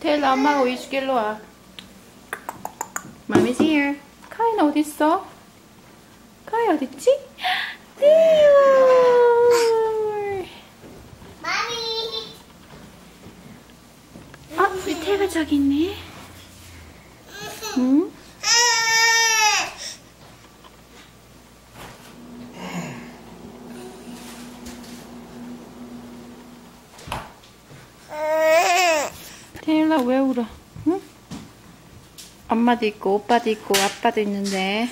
테일러 엄마가 우유 일로 와. Mommy's here. 카이는 어디 있어? 카이 어디 있지? 테일러. 아, 우리 테일러 저기 있네. 응? 테일러 왜 울어? 응? 엄마도 있고 오빠도 있고 아빠도 있는데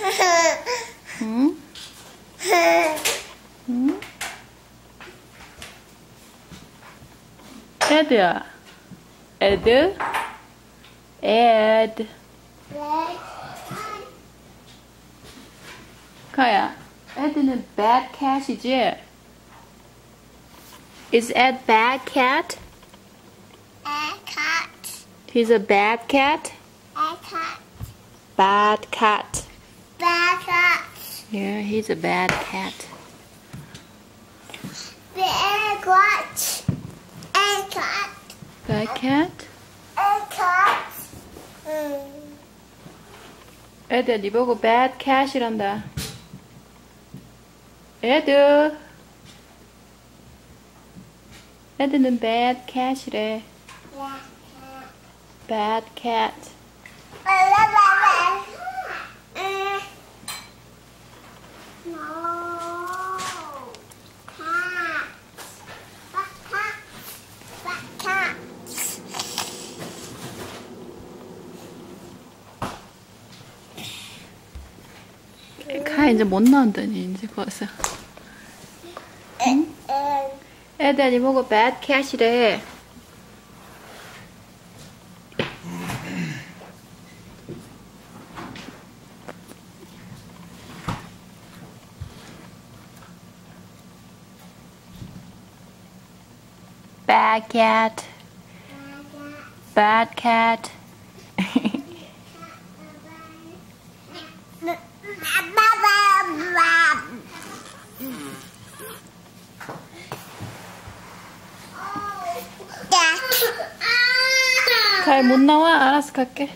응? 응? 에드야 에드 에드 카야 에드는 bad cat이지? Is Ed bad cat? cat. He's a bad cat? A cat. Bad cat. Bad cat. Yeah, he's a bad cat. Bad cat. A cat. Bad cat? A cat. 음. 애들 니 보고 bad cat이란다. 애들. 애들은 bad cat이래. Bad cat. 음. No. Cat. Cat. Cat. 가 이제 못 나온다니 이제 거기서. 음. 애들 니 보고 bad cat이래. Bad cat. Bad cat. 잘 못 나와? 알았어 갈게.